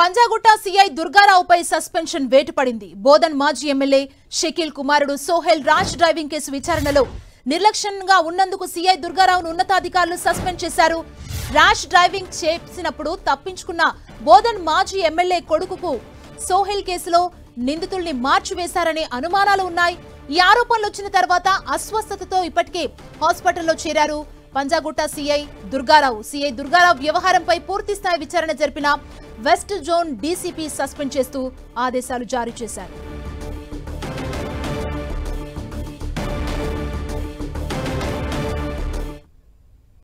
Panjagutta CI దుర్గారావుపై suspension వేటుపడింది. బోధన్ మాజీ ఎమ్మెల్యే షకీల్ కుమారుడు సోహెల్ రాష్ డ్రైవింగ్ కేసు విచారణలో నిర్లక్ష్యంగా ఉన్నందుకు సీఐ దుర్గారావును ఉన్నతాధికారులు సస్పెండ్ చేశారు. ర్యాష్ డ్రైవింగ్ చేసినప్పుడు తప్పించుకున్న బోధన్ మాజీ ఎమ్మెల్యే కొడుకుకు సోహెల్ కేసులో నిందితుల్ని మార్చివేశారనే అనుమానాలు ఉన్నాయి. ఈ ఆరోపణలు వచ్చిన తర్వాత అస్వస్థతతో ఇప్పటికే హాస్పిటల్లో చేరారు. పంజాగుట్ట సీఐ దుర్గారావు. సీఐ దుర్గారావు వ్యవహారంపై పూర్తిస్థాయి విచారణ జరిపిన వెస్ట్ జోన్ డీసీపీ సస్పెండ్ చేస్తూ ఆదేశాలు జారీ చేశారు.